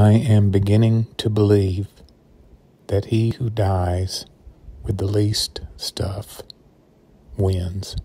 I am beginning to believe that he who dies with the least stuff wins.